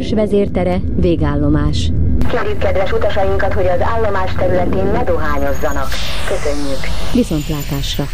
Budapest vezértere, végállomás. Kérjük kedves utasainkat, hogy az állomás területén ne dohányozzanak. Köszönjük. Viszontlátásra!